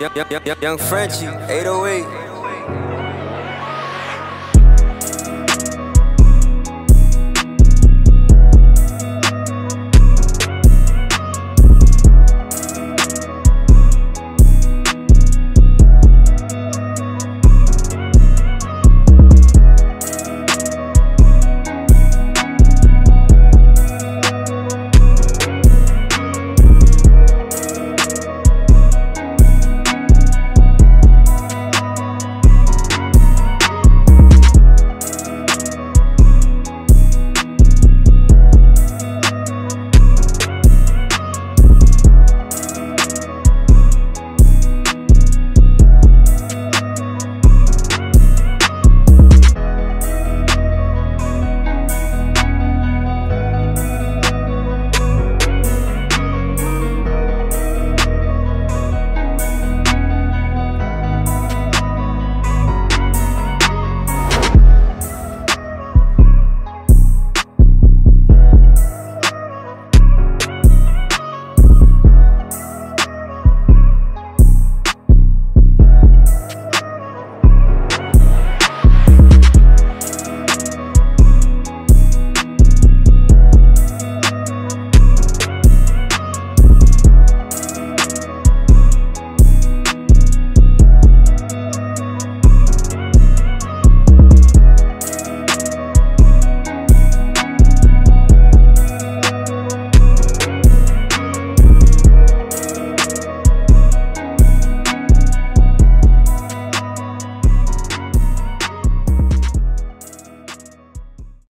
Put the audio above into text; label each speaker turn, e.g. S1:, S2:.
S1: Young, young, young, young Frenchie, 808.